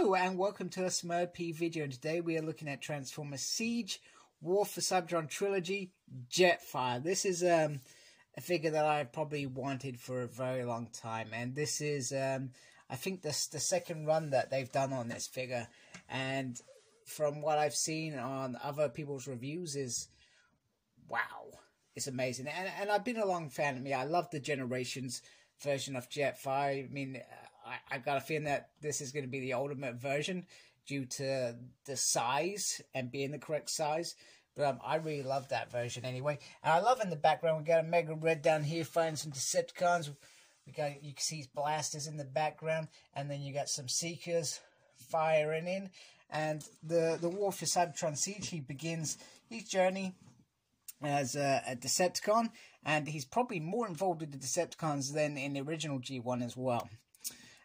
Hello and welcome to a SmerdP video. And today we are looking at Transformers Siege, War for Cybertron Trilogy, Jetfire. This is um, a figure that I've probably wanted for a very long time and this is um, I think this the second run that they've done on this figure. And from what I've seen on other people's reviews is wow it's amazing. And, and I've been a long fan. Of me I love the Generations version of Jetfire. I mean I, have got a feeling that this is going to be the ultimate version due to the size and being the correct size. But um, I really love that version anyway. And I love in the background, we got a Mega Red down here fighting some Decepticons. We got You can see his blasters in the background. And then you got some Seekers firing in. And the, the War for Cybertron Siege, he begins his journey as a, a Decepticon. And he's probably more involved with the Decepticons than in the original G1 as well.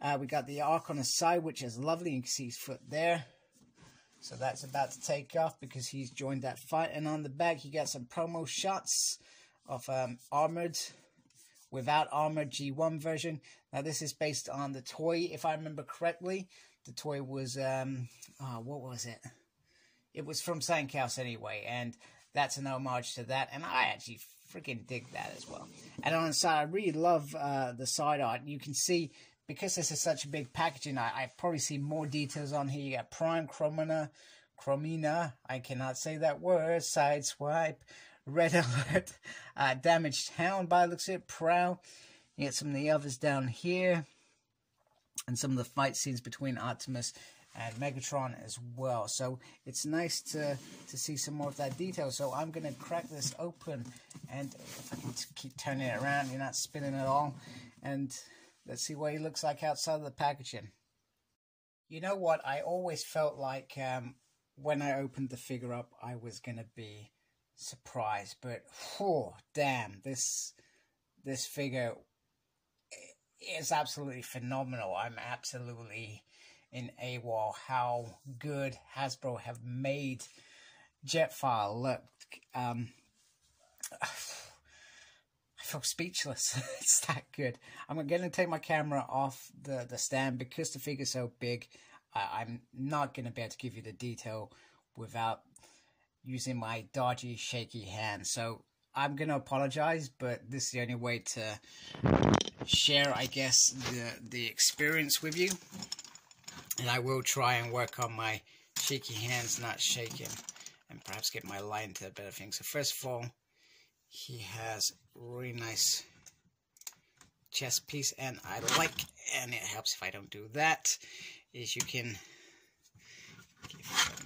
Uh, we got the arc on the side, which is lovely. You can see his foot there. So that's about to take off because he's joined that fight. And on the back, you got some promo shots of um, Armored without Armored G1 version. Now, this is based on the toy, if I remember correctly. The toy was, um, oh, what was it? It was from Sandkaus anyway, and that's an homage to that. And I actually freaking dig that as well. And on the side, I really love uh, the side art. You can see because this is such a big packaging, I, I probably see more details on here. You got Prime, Chromina, Chromina, I cannot say that word, Sideswipe, Red Alert, uh, Damaged Hound by looks of it, Prowl. You get some of the others down here. And some of the fight scenes between Optimus and Megatron as well. So it's nice to, to see some more of that detail. So I'm going to crack this open. And if I can keep turning it around, you're not spinning it all. And Let's see what he looks like outside of the packaging. You know what? I always felt like um, when I opened the figure up, I was going to be surprised. But, oh, damn, this, this figure is absolutely phenomenal. I'm absolutely in AWOL how good Hasbro have made Jetfire look. Um, feel speechless. it's that good. I'm going to take my camera off the, the stand because the figure's so big. I, I'm not going to be able to give you the detail without using my dodgy, shaky hand. So I'm going to apologize, but this is the only way to share, I guess, the, the experience with you. And I will try and work on my shaky hands not shaking and perhaps get my line to a better thing. So first of all, he has really nice chest piece and I like and it helps if I don't do that. Is you can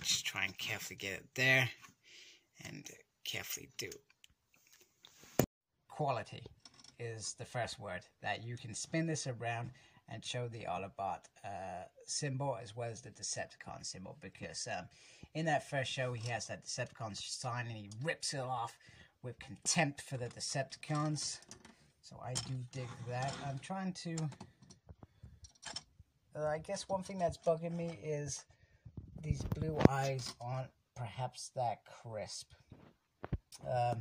just try and carefully get it there and carefully do. Quality is the first word that you can spin this around and show the Autobot uh, symbol as well as the Decepticon symbol because um, in that first show he has that Decepticon sign and he rips it off with contempt for the Decepticons. So I do dig that. I'm trying to... Uh, I guess one thing that's bugging me is these blue eyes aren't perhaps that crisp. Um,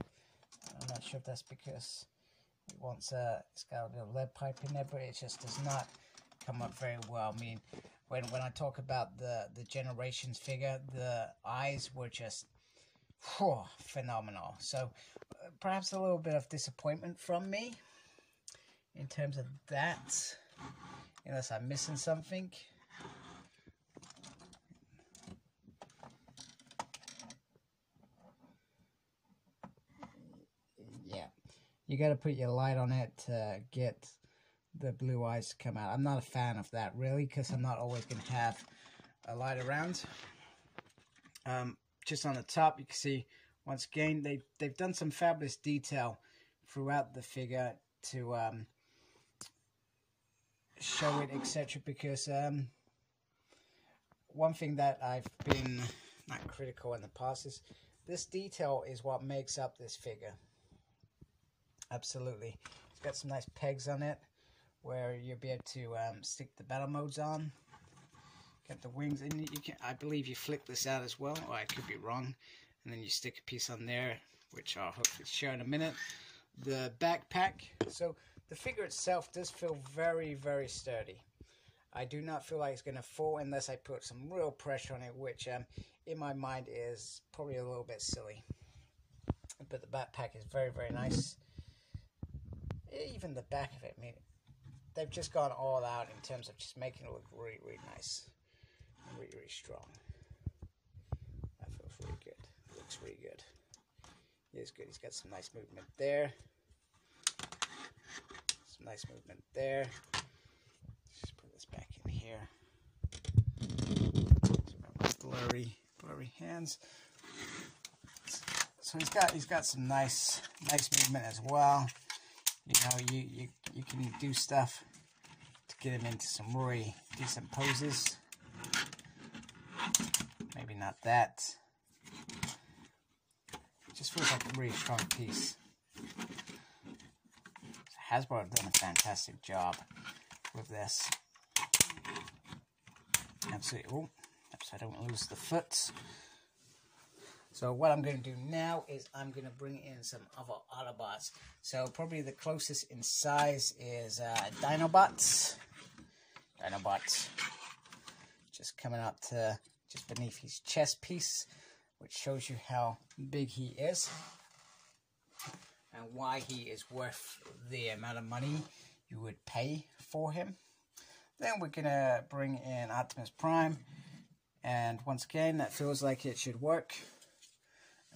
I'm not sure if that's because it wants a, it's got a little lead pipe in there, but it just does not come up very well. I mean, when when I talk about the the generations figure, the eyes were just whew, phenomenal. So uh, perhaps a little bit of disappointment from me in terms of that, unless I'm missing something. Yeah, you got to put your light on it to get the blue eyes to come out. I'm not a fan of that really because I'm not always going to have a light around. Um, just on the top, you can see once again they they've done some fabulous detail throughout the figure to um, show it, etc. Because um, one thing that I've been not critical in the past is this detail is what makes up this figure. Absolutely, it's got some nice pegs on it where you'll be able to um, stick the battle modes on Got the wings, and you can, I believe you flick this out as well, or I could be wrong. And then you stick a piece on there, which I'll hopefully show in a minute. The backpack, so the figure itself does feel very, very sturdy. I do not feel like it's going to fall unless I put some real pressure on it, which um, in my mind is probably a little bit silly. But the backpack is very, very nice. Even the back of it, I mean, they've just gone all out in terms of just making it look really, really nice really, really strong. That feels really good. Looks really good. He is good. He's got some nice movement there. Some nice movement there. Just put this back in here. Blurry, blurry hands. So he's got he's got some nice nice movement as well. You know, you you you can do stuff to get him into some really decent poses. Not that It just feels like a really strong piece. Hasbro have done a fantastic job with this. Absolutely. Oh, so I don't lose the foot. So what I'm going to do now is I'm going to bring in some other Autobots. So probably the closest in size is uh, Dinobots. Dinobots. Just coming up to just beneath his chest piece which shows you how big he is and why he is worth the amount of money you would pay for him. Then we're going to bring in Optimus Prime, and once again, that feels like it should work.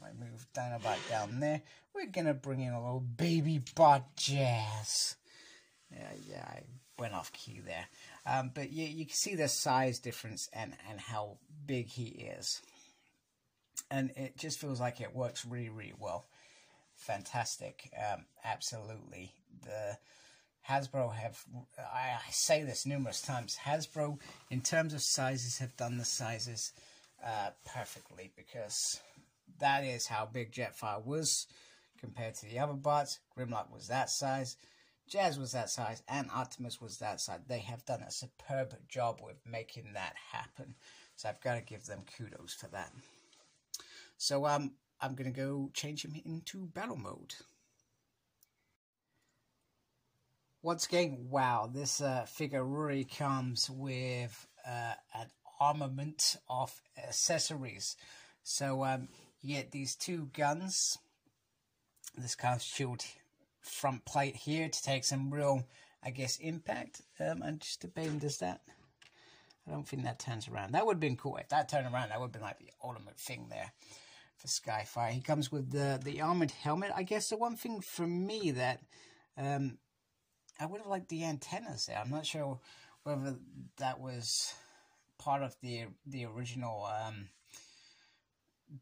I move Dinobot down there. We're going to bring in a little baby bot Jazz. Yeah, yeah, I went off key there. Um, but you, you can see the size difference and, and how big he is and it just feels like it works really, really well. Fantastic, um, absolutely. The Hasbro have, I, say this numerous times, Hasbro, in terms of sizes, have done the sizes uh, perfectly because that is how big Jetfire was compared to the other bots. Grimlock was that size, Jazz was that size, and Optimus was that size. They have done a superb job with making that happen. So I've got to give them kudos for that. So um, I'm going to go change him into battle mode. Once again, wow, this uh, figure really comes with uh, an armament of accessories. So um, you get these two guns, this kind of shield front plate here to take some real, I guess, impact. Um, and just debating, does that? I don't think that turns around. That would have been cool. If that turned around, that would have been like the ultimate thing there for Skyfire. He comes with the the armored helmet. I guess the one thing for me that um, I would have liked the antennas there. I'm not sure whether that was part of the the original um,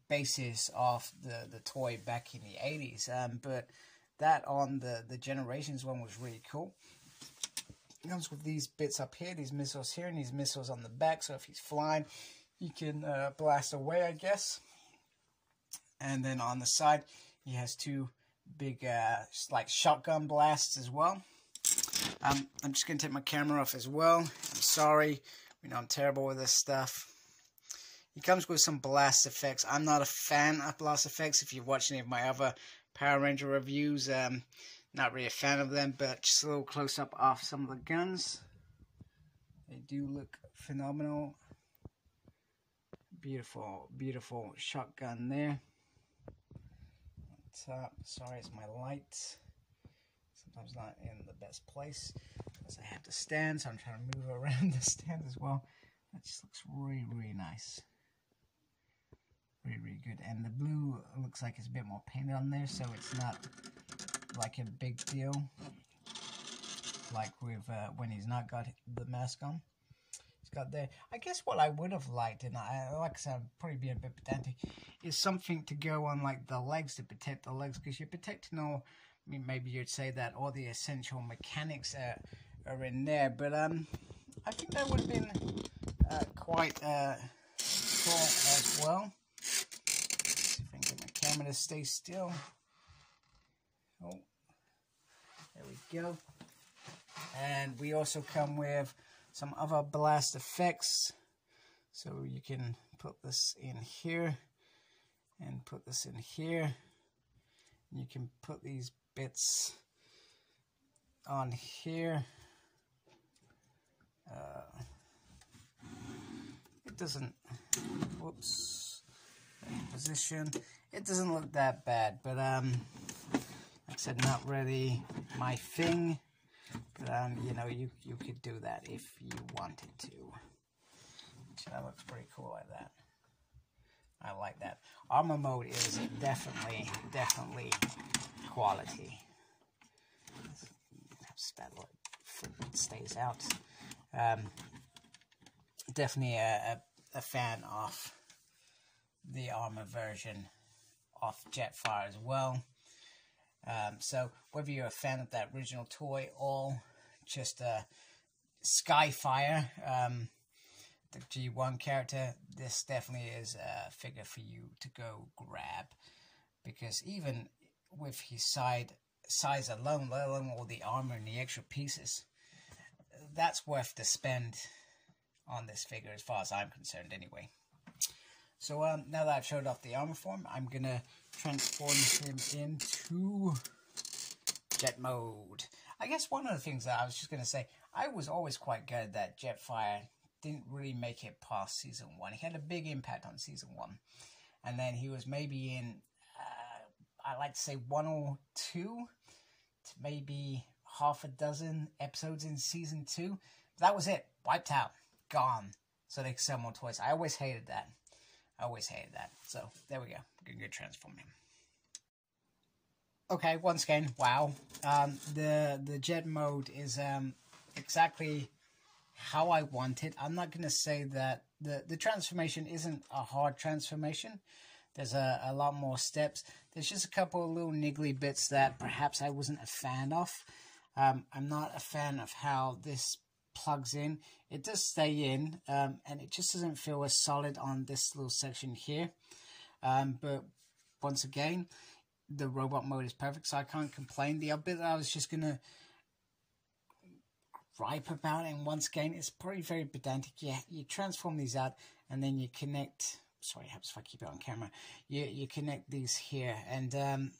basis of the the toy back in the 80s. Um, but that on the the Generations one was really cool. It comes with these bits up here, these missiles here, and these missiles on the back. So if he's flying, he can uh, blast away, I guess. And then on the side, he has two big, uh, like shotgun blasts as well. Um, I'm just going to take my camera off as well. I'm sorry. We know I'm terrible with this stuff. He comes with some blast effects. I'm not a fan of blast effects. If you've watched any of my other Power Ranger reviews, um, not really a fan of them, but just a little close up off some of the guns. They do look phenomenal. Beautiful, beautiful shotgun there top. Sorry, it's my light. Sometimes not in the best place because I have to stand, so I'm trying to move around the stand as well. That just looks really, really nice. Really, really good. And the blue looks like it's a bit more painted on there, so it's not like a big deal like with uh, when he's not got the mask on He's got there. I guess what I would have liked, and I, like I said, I'm probably being a bit pedantic, is something to go on like the legs to protect the legs, because you're protecting all. I mean, maybe you'd say that all the essential mechanics are, are in there, but um, I think that would have been uh, quite uh, cool as well. Let's see if I my camera to stay still. Oh, there we go. And we also come with some other blast effects. So you can put this in here and put this in here. And you can put these bits on here. Uh, it doesn't, whoops, position. It doesn't look that bad, but um, like I said, not really my thing. But um, you know, you you could do that if you wanted to. So that looks pretty cool like that. I like that. Armor mode is definitely, definitely quality. That stays out. Um, definitely a, a, a fan of the armor version of Jetfire as well. Um, so whether you're a fan of that original toy or just a Skyfire, um, the G1 character, this definitely is a figure for you to go grab. Because even with his side size alone, let alone all the armor and the extra pieces, that's worth the spend on this figure as far as I'm concerned anyway. So um, now that I've showed off the armor form, I'm going to transform him into jet mode. I guess one of the things that I was just going to say, I was always quite good that Jetfire didn't really make it past season one. He had a big impact on season one. And then he was maybe in, uh, I like to say one or two to maybe half a dozen episodes in season two. That was it. Wiped out. Gone. So they could sell more toys. I always hated that. I always hated that. So there we go. Good, good transforming. Okay, once again, wow. Um, the the jet mode is um, exactly how I want it. I'm not going to say that the, the transformation isn't a hard transformation. There's a, a lot more steps. There's just a couple of little niggly bits that perhaps I wasn't a fan of. Um, I'm not a fan of how this plugs in. It does stay in, um, and it just doesn't feel as solid on this little section here. Um, but once again, the robot mode is perfect, so I can't complain. The other bit that I was just going to gripe about and once again, it's probably very pedantic. Yeah, you transform these out, and then you connect... Sorry, helps if I keep it on camera. You, you connect these here, and... Um,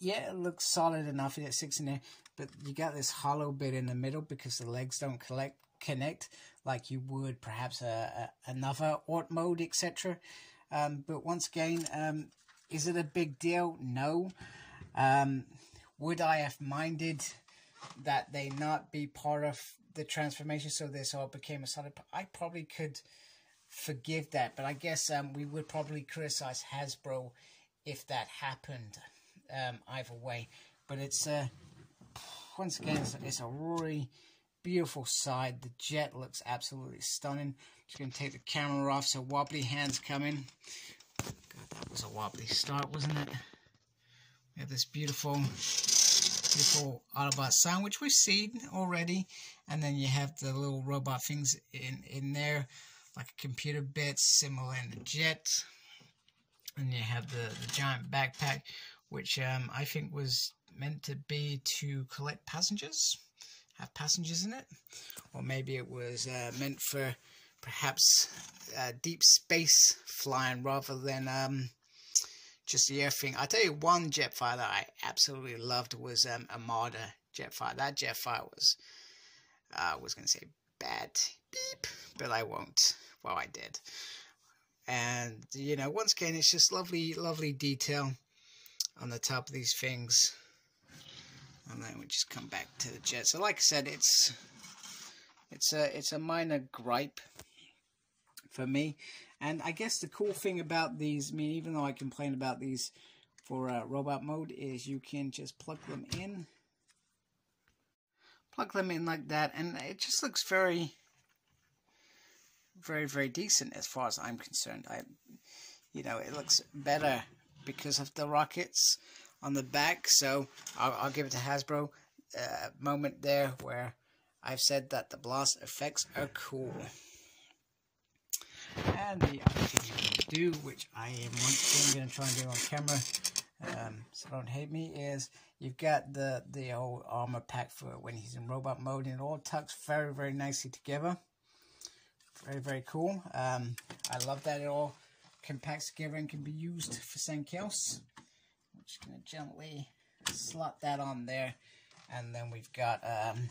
yeah, it looks solid enough. It sits in there, but you got this hollow bit in the middle because the legs don't collect connect like you would perhaps a, a another art mode, etc. Um, but once again, um, is it a big deal? No. Um, would I have minded that they not be part of the transformation so this all became a solid? I probably could forgive that, but I guess um, we would probably criticize Hasbro if that happened um, either way. But it's uh, once again, it's, it's, a really beautiful side. The jet looks absolutely stunning. Just going to take the camera off so wobbly hands coming. God, that was a wobbly start, wasn't it? We have this beautiful, beautiful Autobot sound, which we've seen already. And then you have the little robot things in, in there, like a computer bit, similar in the jet. And you have the, the giant backpack which um, I think was meant to be to collect passengers, have passengers in it, or maybe it was uh, meant for perhaps uh, deep space flying rather than um, just the air thing. I tell you, one Jetfire that I absolutely loved was um, Armada Jetfire. That Jetfire was, uh, I was going to say bad beep, but I won't. Well, I did. And, you know, once again, it's just lovely, lovely detail on the top of these things. And then we just come back to the jet. So like I said, it's it's a it's a minor gripe for me. And I guess the cool thing about these, I mean, even though I complain about these for uh, robot mode, is you can just plug them in. Plug them in like that, and it just looks very, very, very decent as far as I'm concerned. I, you know, it looks better because of the rockets on the back. So I'll, I'll give it to Hasbro. Uh, moment there where I've said that the blast effects are cool. And the other thing you can do, which I am going to try and do on camera, um, so don't hate me, is you've got the, the old armor pack for when he's in robot mode, and it all tucks very, very nicely together. Very, very cool. Um, I love that it all compacts together and can be used for something else. I'm just going to gently slot that on there. And then we've got um,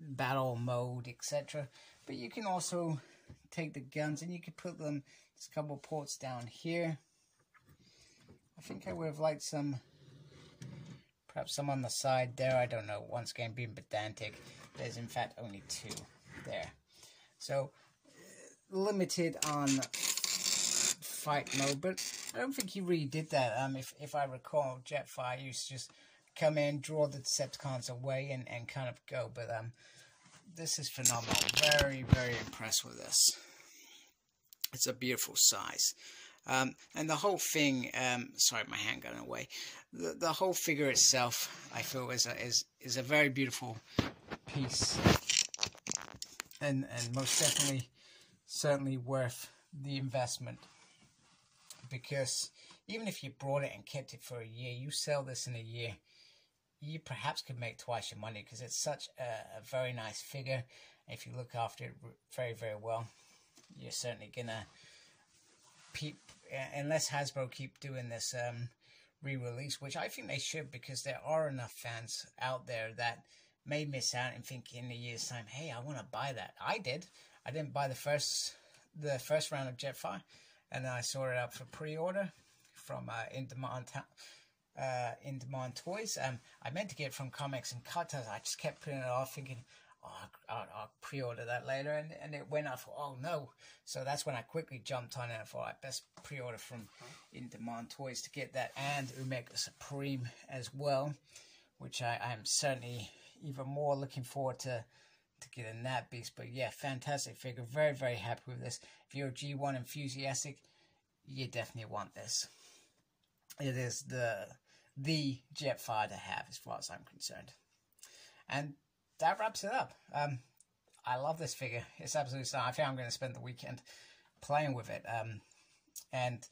battle mode, etc. But you can also take the guns and you could put them, there's a couple ports down here. I think I would have liked some, perhaps some on the side there, I don't know, once again being pedantic. There's in fact only two there. So, limited on fight mode, but I don't think he really did that. Um, if, if I recall, Jetfire used to just come in, draw the Decepticons away, and, and kind of go. But um, this is phenomenal. Very, very impressed with this. It's a beautiful size. Um, and the whole thing, um, sorry, my hand got away. The, the whole figure itself, I feel, is a, is, is a very beautiful piece. And, and most definitely, certainly worth the investment. Because even if you brought it and kept it for a year, you sell this in a year, you perhaps could make twice your money because it's such a, a, very nice figure. If you look after it very, very well, you're certainly gonna peep, unless Hasbro keep doing this um, re-release, which I think they should because there are enough fans out there that may miss out and think in a year's time, hey, I want to buy that. I did. I didn't buy the first the first round of Jetfire, and then I saw it up for pre-order from uh, In Demand uh, in demand toys. Um, I meant to get it from Comics and Cutters. I just kept putting it off, thinking, oh, I'll, I'll, pre-order that later, and, and it went off. Oh no! So that's when I quickly jumped on it. I thought I best pre-order from In Demand Toys to get that, and Omega Supreme as well, which I am certainly even more looking forward to to getting that beast. But yeah, fantastic figure. Very very happy with this. If you're a G1 enthusiastic, you definitely want this. It is the the Jetfire to have, as far as I'm concerned. And that wraps it up. Um, I love this figure. It's absolutely stunning. I think I'm going to spend the weekend playing with it. Um, and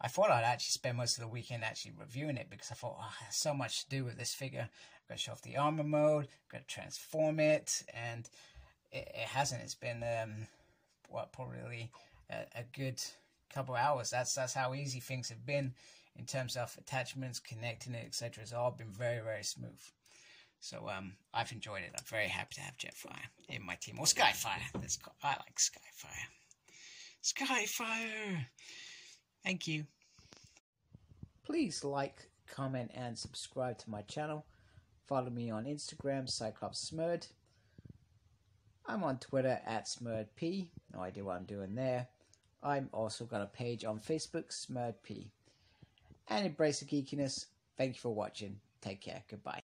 I thought I'd actually spend most of the weekend actually reviewing it because I thought, oh, there's so much to do with this figure. I've got to show off the armor mode, I've got to transform it, and it, it hasn't. It's been, um, what, probably a, a good couple hours. That's that's how easy things have been in terms of attachments, connecting it, etc. It's all been very, very smooth. So um, I've enjoyed it. I'm very happy to have Jetfire in my team. Or Skyfire. That's I like Skyfire. Skyfire! Thank you. Please like, comment, and subscribe to my channel. Follow me on Instagram, Cyclops Smurd. I'm on Twitter at SmerdP. No idea what I'm doing there. I'm also got a page on Facebook, SmerdP and embrace the geekiness. Thank you for watching. Take care. Goodbye.